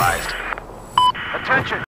compromised. Attention!